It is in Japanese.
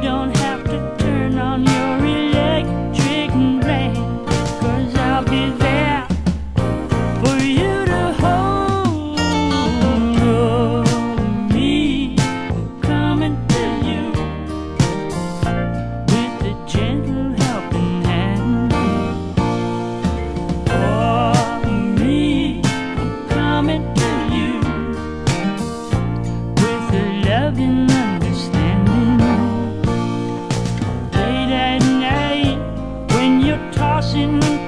don't have 信じ